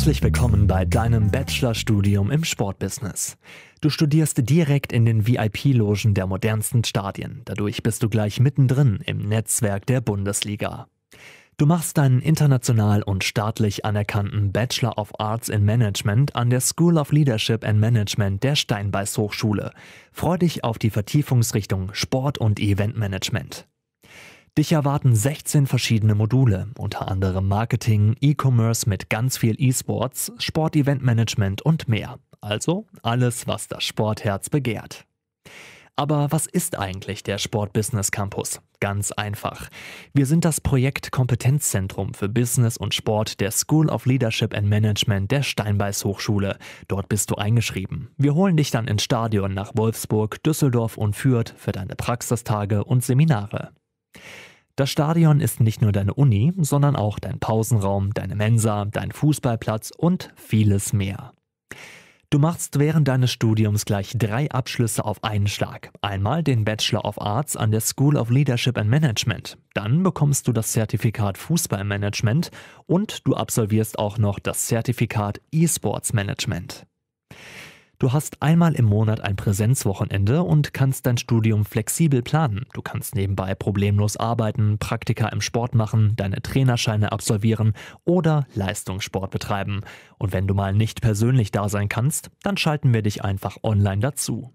Herzlich willkommen bei deinem Bachelorstudium im Sportbusiness. Du studierst direkt in den VIP-Logen der modernsten Stadien. Dadurch bist du gleich mittendrin im Netzwerk der Bundesliga. Du machst deinen international und staatlich anerkannten Bachelor of Arts in Management an der School of Leadership and Management der Steinbeiß Hochschule. Freu dich auf die Vertiefungsrichtung Sport und Eventmanagement. Dich erwarten 16 verschiedene Module, unter anderem Marketing, E-Commerce mit ganz viel E-Sports, Sport-Event-Management und mehr. Also alles, was das Sportherz begehrt. Aber was ist eigentlich der Sport Business Campus? Ganz einfach. Wir sind das Projekt Kompetenzzentrum für Business und Sport der School of Leadership and Management der Steinbeiß Hochschule. Dort bist du eingeschrieben. Wir holen dich dann ins Stadion nach Wolfsburg, Düsseldorf und Fürth für deine Praxistage und Seminare. Das Stadion ist nicht nur deine Uni, sondern auch dein Pausenraum, deine Mensa, dein Fußballplatz und vieles mehr. Du machst während deines Studiums gleich drei Abschlüsse auf einen Schlag. Einmal den Bachelor of Arts an der School of Leadership and Management. Dann bekommst du das Zertifikat Fußballmanagement und du absolvierst auch noch das Zertifikat E-Sports Management. Du hast einmal im Monat ein Präsenzwochenende und kannst dein Studium flexibel planen. Du kannst nebenbei problemlos arbeiten, Praktika im Sport machen, deine Trainerscheine absolvieren oder Leistungssport betreiben. Und wenn du mal nicht persönlich da sein kannst, dann schalten wir dich einfach online dazu.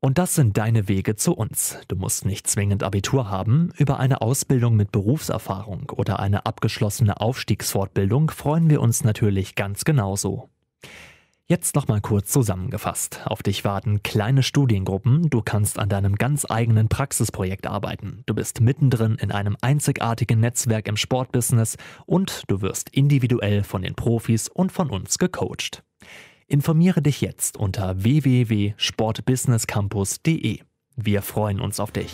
Und das sind deine Wege zu uns. Du musst nicht zwingend Abitur haben. Über eine Ausbildung mit Berufserfahrung oder eine abgeschlossene Aufstiegsfortbildung freuen wir uns natürlich ganz genauso. Jetzt nochmal kurz zusammengefasst. Auf dich warten kleine Studiengruppen, du kannst an deinem ganz eigenen Praxisprojekt arbeiten, du bist mittendrin in einem einzigartigen Netzwerk im Sportbusiness und du wirst individuell von den Profis und von uns gecoacht. Informiere dich jetzt unter www.sportbusinesscampus.de. Wir freuen uns auf dich.